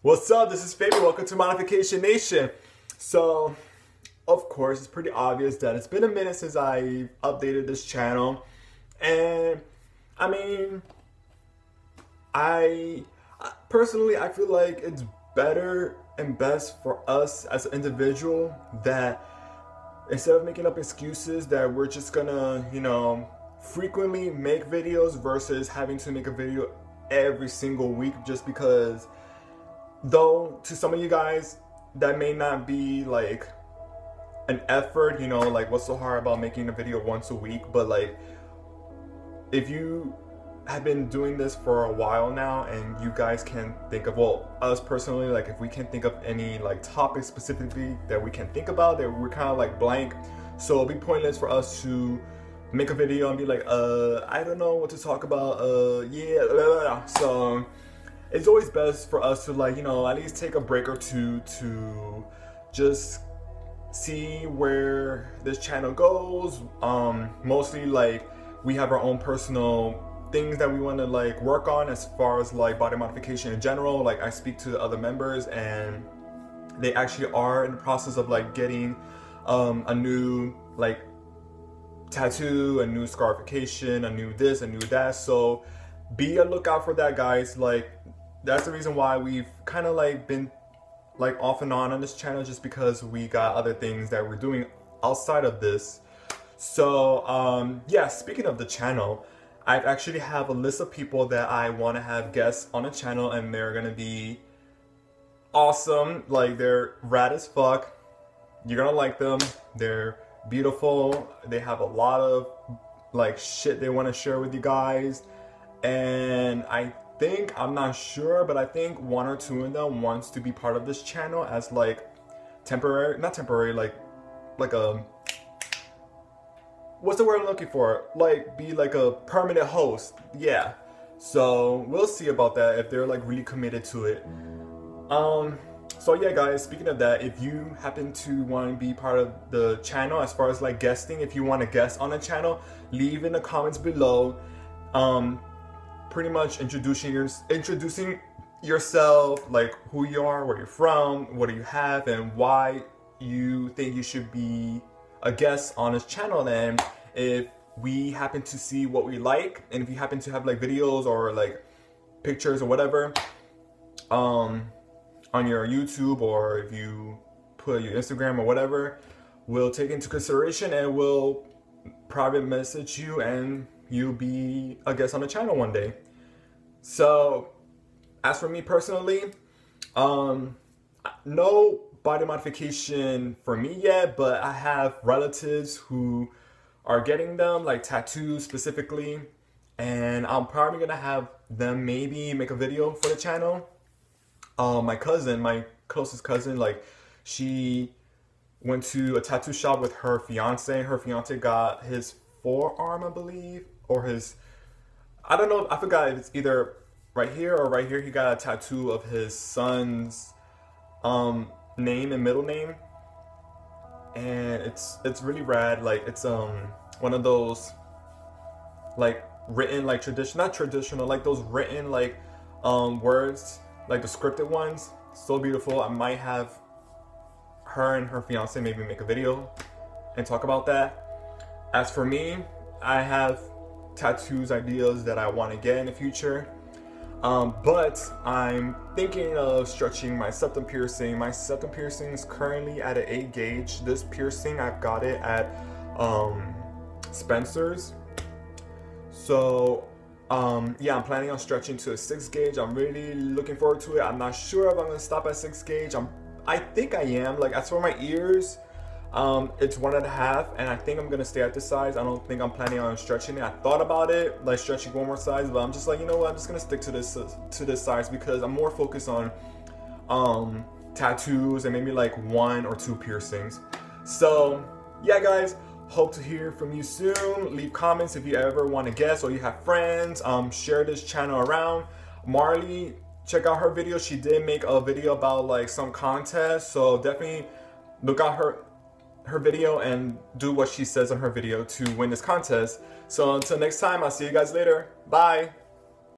What's up? This is Fabian. Welcome to Modification Nation. So, of course, it's pretty obvious that it's been a minute since I updated this channel. And, I mean, I personally, I feel like it's better and best for us as an individual that instead of making up excuses that we're just gonna, you know, frequently make videos versus having to make a video every single week just because though to some of you guys that may not be like an effort you know like what's so hard about making a video once a week but like if you have been doing this for a while now and you guys can think of well us personally like if we can think of any like topics specifically that we can think about that we're kind of like blank so it'll be pointless for us to make a video and be like uh i don't know what to talk about uh yeah blah, blah, blah. so it's always best for us to like you know at least take a break or two to just see where this channel goes. Um mostly like we have our own personal things that we want to like work on as far as like body modification in general. Like i speak to the other members and they actually are in the process of like getting um a new like tattoo a new scarification a new this a new that. So be a lookout for that guys. Like that's the reason why we've kind of like been like off and on on this channel just because we got other things that we're doing outside of this. So um yeah speaking of the channel i actually have a list of people that i want to have guests on the channel and they're gonna be awesome. Like they're rad as fuck. You're gonna like them. They're beautiful. They have a lot of like shit they want to share with you guys. And i think, I'm not sure, but I think one or two of them wants to be part of this channel as like temporary, not temporary, like, like a, what's the word I'm looking for? Like, be like a permanent host. Yeah. So we'll see about that if they're like really committed to it. Um, so yeah guys, speaking of that, if you happen to want to be part of the channel as far as like guesting, if you want to guest on the channel, leave in the comments below. Um, pretty much introducing your, introducing yourself, like who you are, where you're from, what do you have, and why you think you should be a guest on his channel. And if we happen to see what we like, and if you happen to have like videos or like pictures or whatever, um, on your YouTube or if you put your Instagram or whatever, we'll take into consideration and we'll private message you and you'll be a guest on the channel one day. So, as for me personally, um, no body modification for me yet, but I have relatives who are getting them, like tattoos specifically, and I'm probably gonna have them maybe make a video for the channel. Um, my cousin, my closest cousin, like she went to a tattoo shop with her fiance. Her fiance got his forearm, I believe, or his I don't know. I forgot if it's either right here or right here. He got a tattoo of his son's um, name and middle name, and it's it's really rad. Like it's um one of those like written like tradition, not traditional, like those written like um words, like the scripted ones. So beautiful. I might have her and her fiance maybe make a video and talk about that. As for me, I have tattoos ideas that I want to get in the future. Um, but I'm thinking of stretching my septum piercing. My septum piercing is currently at an 8 gauge. This piercing, I've got it at um, Spencer's. So, um, yeah, I'm planning on stretching to a 6 gauge. I'm really looking forward to it. I'm not sure if I'm going to stop at 6 gauge. I'm, I think I am. Like, as for my ears, um, it's one and a half, and I think I'm gonna stay at this size. I don't think I'm planning on stretching it. I thought about it, like stretching one more size, but I'm just like, you know what? I'm just gonna stick to this to this size because I'm more focused on um, tattoos and maybe like one or two piercings. So yeah, guys. Hope to hear from you soon. Leave comments if you ever want to guess or you have friends. Um, share this channel around. Marley, check out her video. She did make a video about like some contest, so definitely look out her her video and do what she says on her video to win this contest. So until next time, I'll see you guys later. Bye.